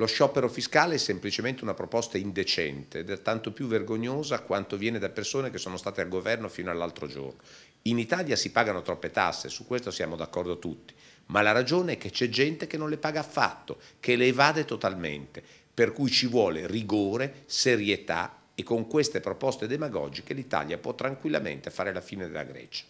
Lo sciopero fiscale è semplicemente una proposta indecente ed è tanto più vergognosa quanto viene da persone che sono state al governo fino all'altro giorno. In Italia si pagano troppe tasse, su questo siamo d'accordo tutti, ma la ragione è che c'è gente che non le paga affatto, che le evade totalmente, per cui ci vuole rigore, serietà e con queste proposte demagogiche l'Italia può tranquillamente fare la fine della Grecia.